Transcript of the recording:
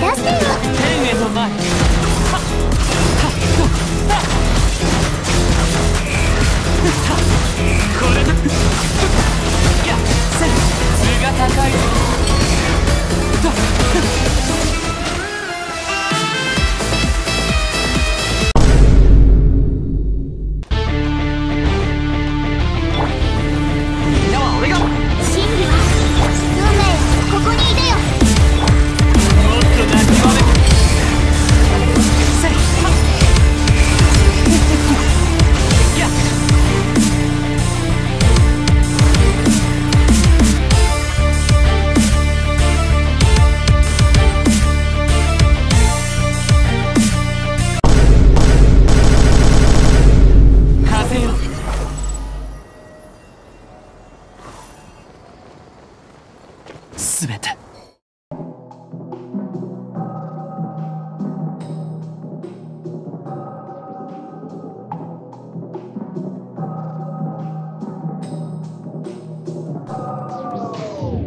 出してよ全て。